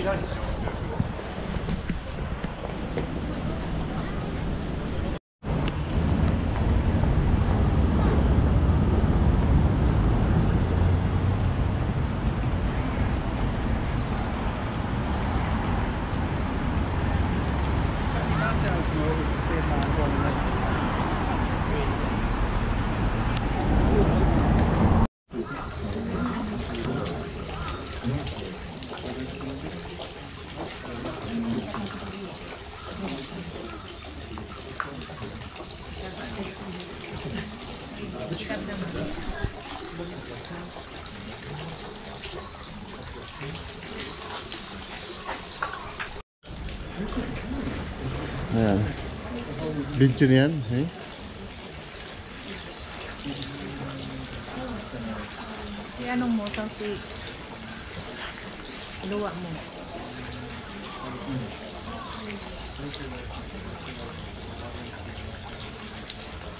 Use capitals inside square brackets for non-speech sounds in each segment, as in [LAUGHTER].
いらんでしょ kita bisa Bincu ni kan Ini anu mo Sasi Luak mo.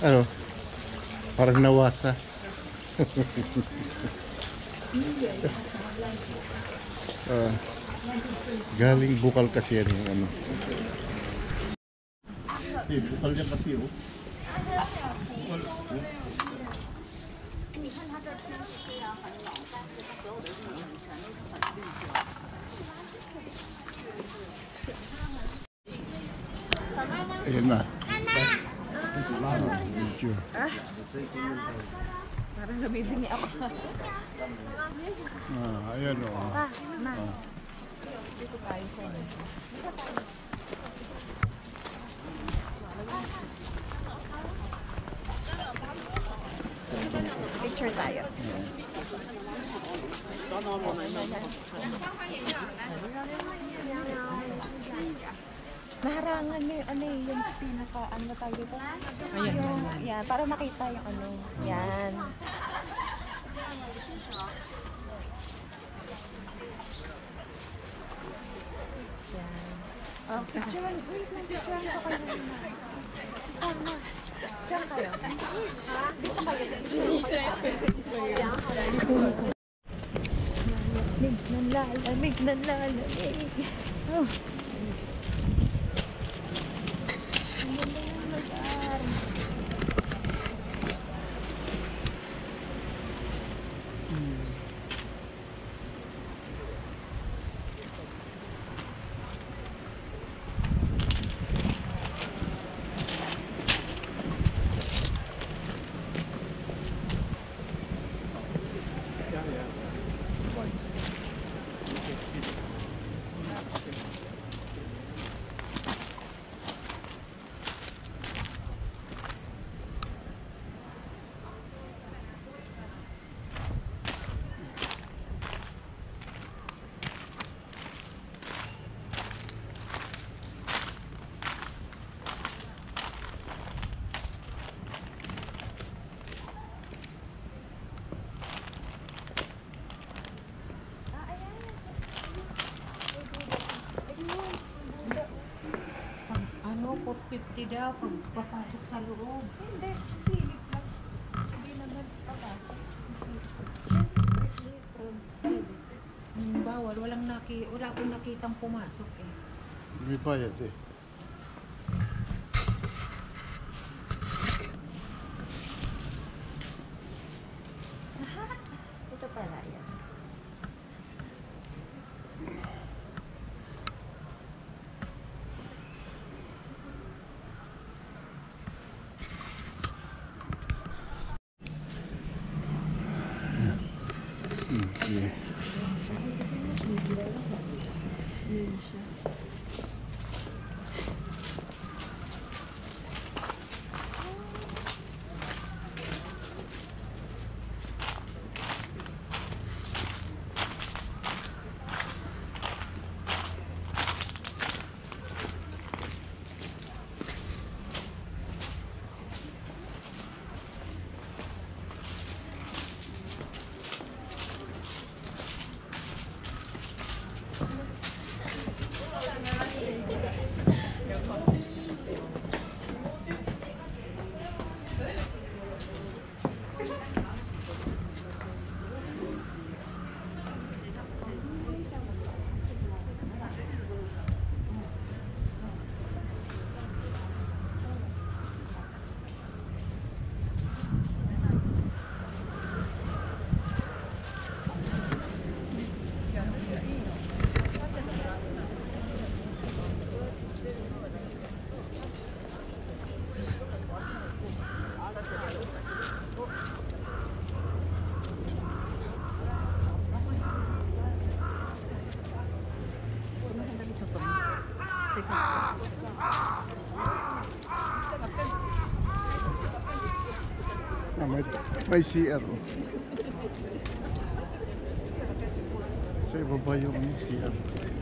Aduh Parang nawasa. Ah, [LAUGHS] galing bukal kasi yan yung ano. Eh, bukal niya kasi oh. Bukal. Ayan na. 拍照啥样？Yung ano eh, yung pinaka ano tayo dito. Ayan, yung, yan, para makita yung ano. Yan. Yan. Oh, picture, wait lang, picture ko kayo muna. Sama. Diyan kayo. Dito kayo. Lalamig ng lalamig ng lalamig. Oh. Thank you. 250 daw pag papasok sa loob. Hindi, silip lang. Hindi naman papasok. Hmm, bawal. Walang naki, wala akong nakitang pumasok eh. May bayad eh. 嗯，对。嗯，是。Ah, may, may CR. oh. Sa ibaba yung CR.